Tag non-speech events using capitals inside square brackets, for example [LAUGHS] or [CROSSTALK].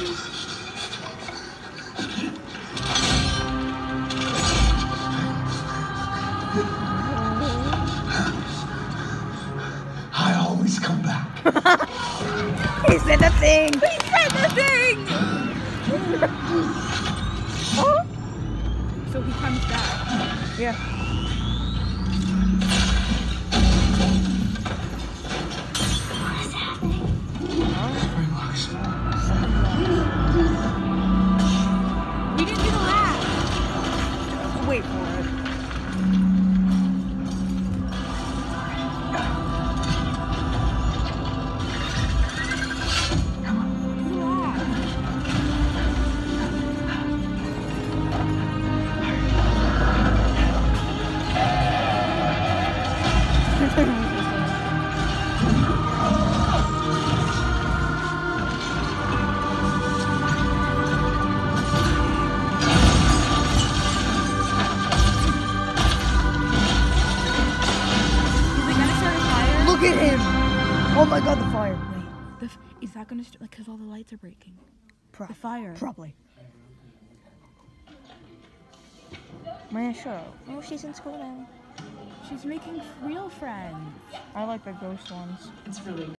I always come back. [LAUGHS] he said the thing. He said the thing. [LAUGHS] Oh, So he comes back. Yeah. What is happening? Spring locks. Wait for it. Do at him. Oh my god, the fire. Wait. The f- is that gonna start? Like, cause all the lights are breaking. Pro- The fire. Probably. Man, shut up. Oh, she's in school now. She's making real friends. I like the ghost ones. It's really